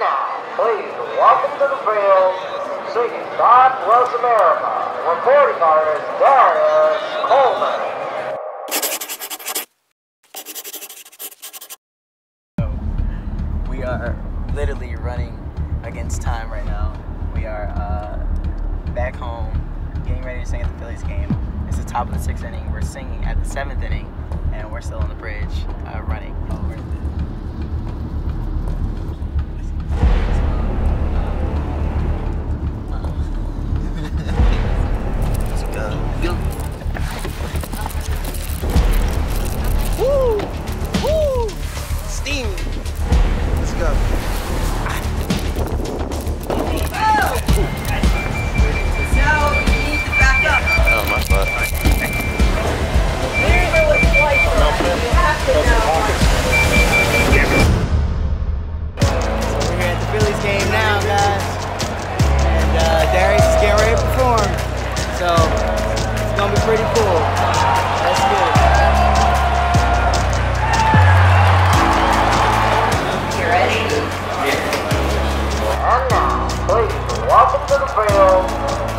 now, please welcome to the field, singing God Bless America, recording artist Darius Coleman. We are literally running against time right now. We are uh, back home, getting ready to sing at the Phillies game. It's the top of the sixth inning. We're singing at the seventh inning, it's going to be pretty cool. Let's get it. And now, please welcome to the field,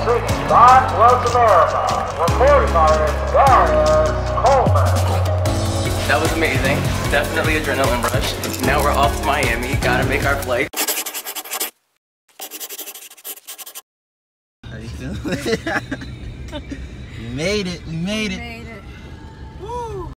singing God Bless America, recording artist Darius Coleman. That was amazing. Definitely adrenaline rush. Now we're off to Miami. Gotta make our flight. How you feeling? you made it. You made it.